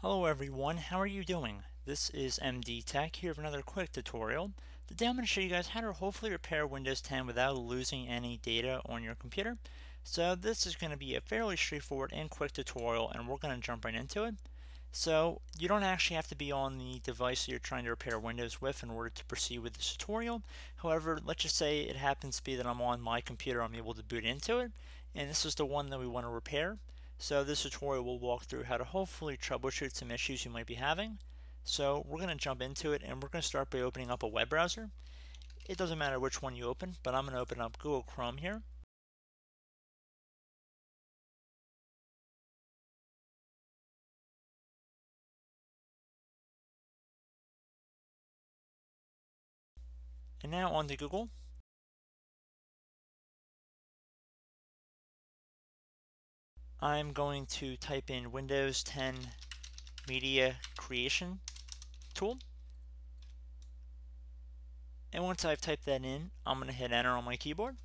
Hello everyone, how are you doing? This is MD Tech here with another quick tutorial. Today I'm going to show you guys how to hopefully repair Windows 10 without losing any data on your computer. So this is going to be a fairly straightforward and quick tutorial and we're going to jump right into it. So you don't actually have to be on the device that you're trying to repair Windows with in order to proceed with this tutorial. However, let's just say it happens to be that I'm on my computer, I'm able to boot into it, and this is the one that we want to repair. So this tutorial will walk through how to hopefully troubleshoot some issues you might be having. So we're going to jump into it and we're going to start by opening up a web browser. It doesn't matter which one you open, but I'm going to open up Google Chrome here. And now on to Google. I'm going to type in Windows 10 Media Creation Tool. And once I've typed that in, I'm going to hit enter on my keyboard.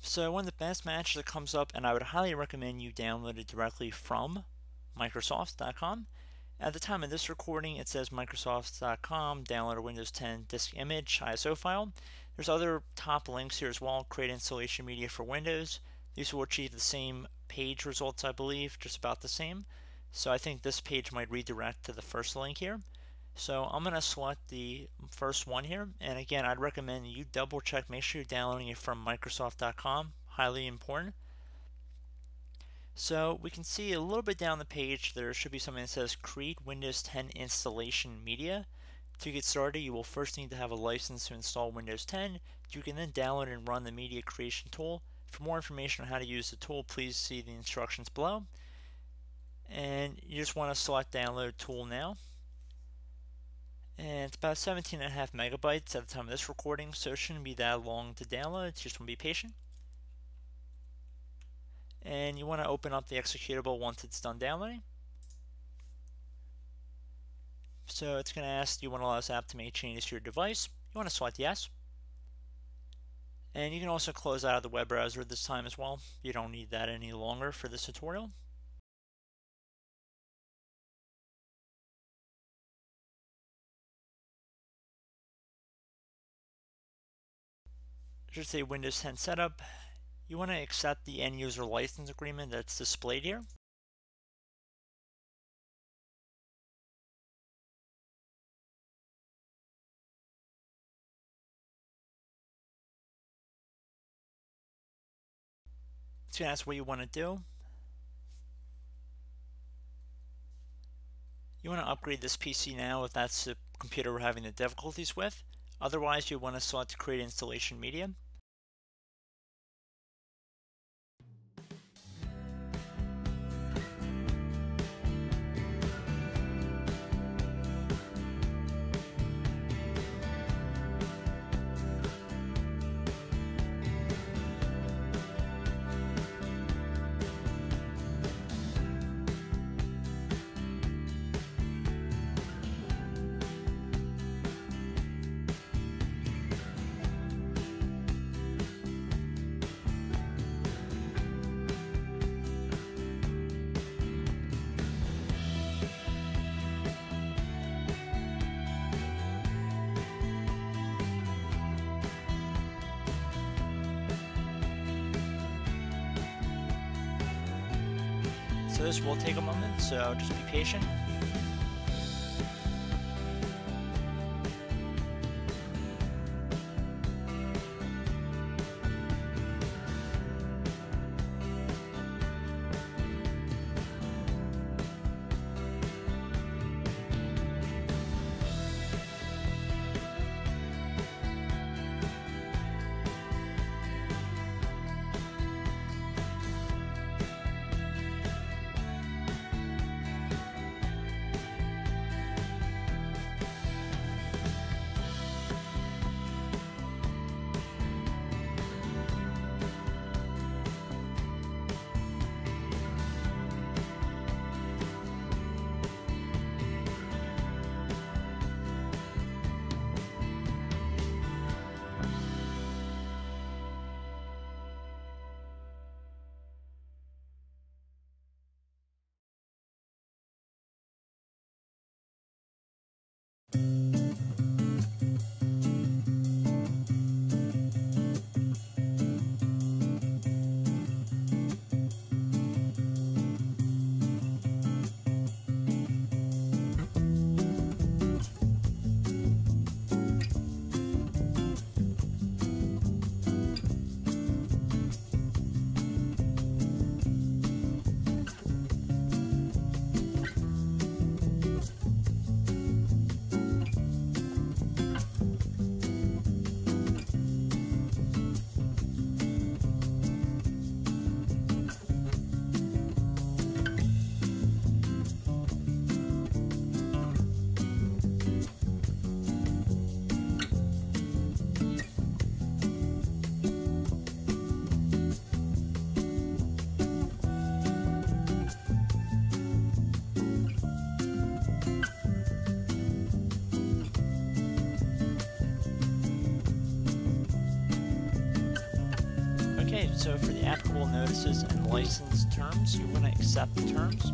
So one of the best matches that comes up, and I would highly recommend you download it directly from Microsoft.com. At the time of this recording, it says Microsoft.com, download a Windows 10 disk image ISO file. There's other top links here as well, create installation media for Windows. These will achieve the same page results, I believe, just about the same. So I think this page might redirect to the first link here. So I'm going to select the first one here. And again, I'd recommend you double check, make sure you're downloading it from Microsoft.com, highly important. So we can see a little bit down the page, there should be something that says create Windows 10 installation media. To get started, you will first need to have a license to install Windows 10. You can then download and run the media creation tool. For more information on how to use the tool, please see the instructions below. And you just want to select download tool now. And it's about 17 and a half megabytes at the time of this recording, so it shouldn't be that long to download. Just want to be patient. And you want to open up the executable once it's done downloading. So it's going to ask, do you want to allow this app to make changes to your device? You want to select yes. And you can also close out of the web browser this time as well. You don't need that any longer for this tutorial. Should say Windows 10 setup. You want to accept the end user license agreement that's displayed here. It's going to ask what you want to do. You want to upgrade this PC now if that's the computer we're having the difficulties with. Otherwise, you want to select Create Installation Media. So this will take a moment, so just be patient. So for the applicable notices and license terms, you want to accept the terms.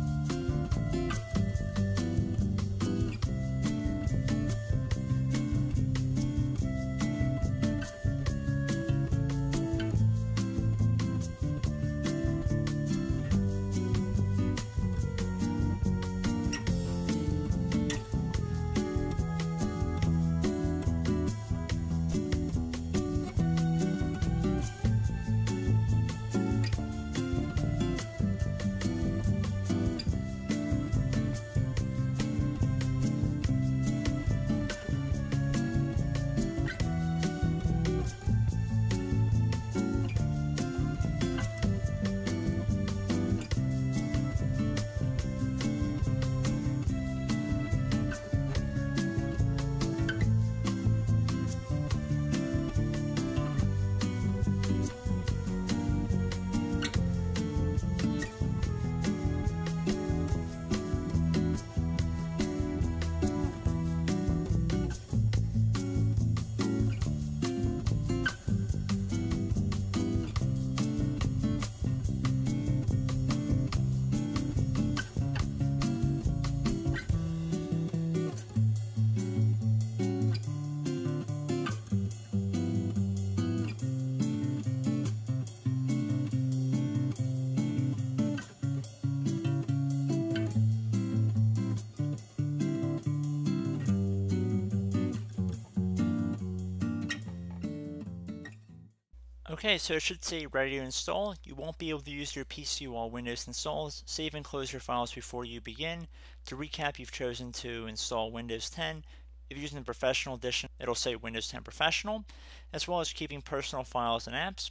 Okay, so it should say ready to install. You won't be able to use your PC while Windows installs. Save and close your files before you begin. To recap, you've chosen to install Windows 10. If you're using the Professional Edition, it'll say Windows 10 Professional, as well as keeping personal files and apps.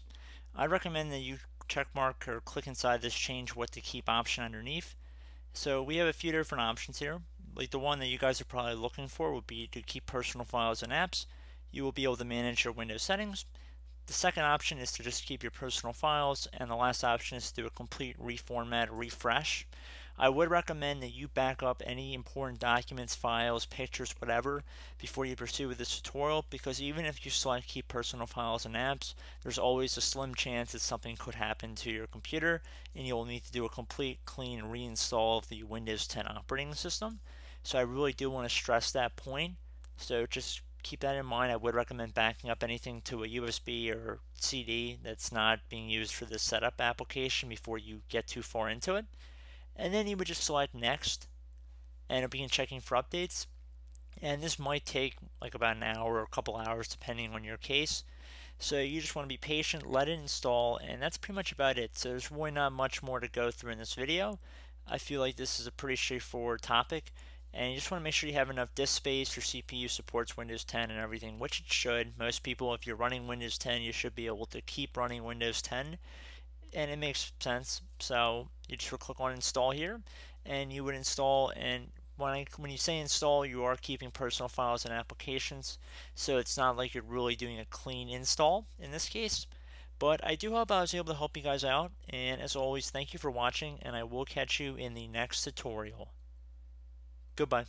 I recommend that you checkmark or click inside this change what to keep option underneath. So we have a few different options here. Like the one that you guys are probably looking for would be to keep personal files and apps. You will be able to manage your Windows settings. The second option is to just keep your personal files, and the last option is to do a complete reformat refresh. I would recommend that you back up any important documents, files, pictures, whatever, before you pursue with this tutorial, because even if you select keep personal files and apps, there's always a slim chance that something could happen to your computer, and you'll need to do a complete clean reinstall of the Windows 10 operating system. So I really do want to stress that point. So just keep that in mind. I would recommend backing up anything to a USB or CD that's not being used for the setup application before you get too far into it. And then you would just select next and it'll begin checking for updates. And this might take like about an hour or a couple hours depending on your case. So you just want to be patient, let it install, and that's pretty much about it. So there's really not much more to go through in this video. I feel like this is a pretty straightforward topic and you just want to make sure you have enough disk space. Your CPU supports Windows 10 and everything, which it should. Most people, if you're running Windows 10, you should be able to keep running Windows 10, and it makes sense. So you just click on Install here, and you would install. And when I, when you say install, you are keeping personal files and applications, so it's not like you're really doing a clean install in this case. But I do hope I was able to help you guys out, and as always, thank you for watching, and I will catch you in the next tutorial. Goodbye.